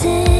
せ